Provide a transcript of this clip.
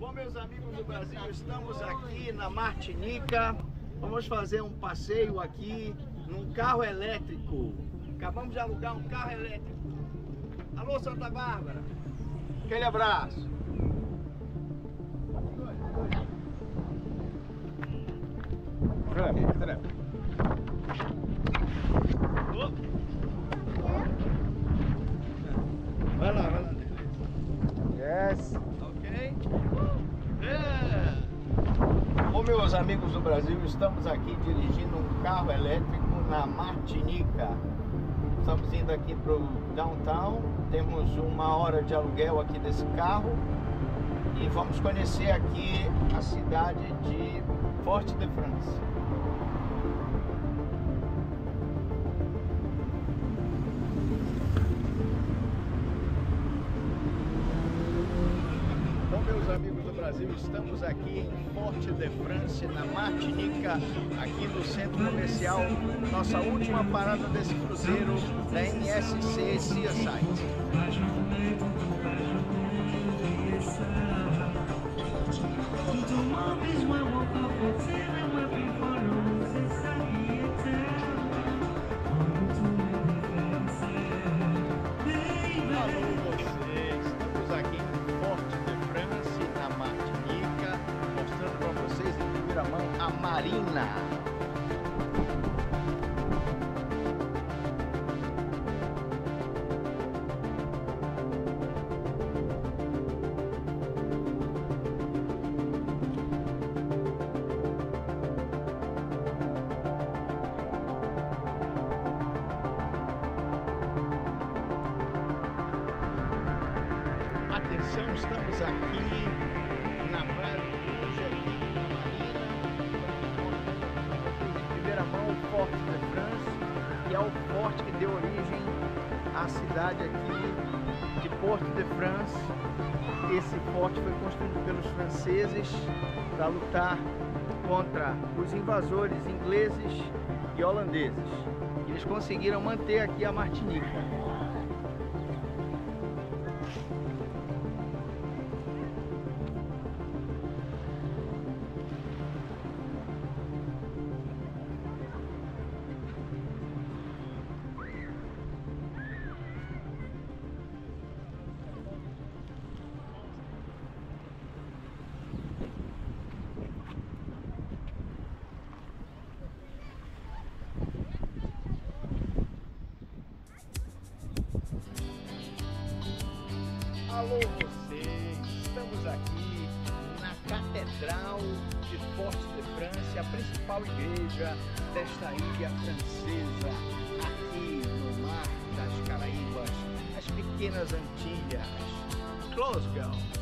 Bom, meus amigos do Brasil, estamos aqui na Martinica. Vamos fazer um passeio aqui num carro elétrico. Acabamos de alugar um carro elétrico. Alô, Santa Bárbara. Aquele abraço. Vai lá, vai lá. Yes. Meus amigos do Brasil, estamos aqui dirigindo um carro elétrico na Martinica. Estamos indo aqui para o downtown, temos uma hora de aluguel aqui desse carro e vamos conhecer aqui a cidade de Forte de France. Amigos do Brasil, estamos aqui em Forte de France, na Martinica, aqui no centro comercial, nossa última parada desse cruzeiro da NSC Seaside. Alô Marina. Atenção, estamos aqui o forte que deu origem à cidade aqui de Porto de France. Esse forte foi construído pelos franceses para lutar contra os invasores ingleses e holandeses. Eles conseguiram manter aqui a Martinica. Alô vocês, estamos aqui na Catedral de Forte de France, a principal igreja desta ilha francesa, aqui no Mar das Caraíbas, as pequenas Antilhas. Close, girl.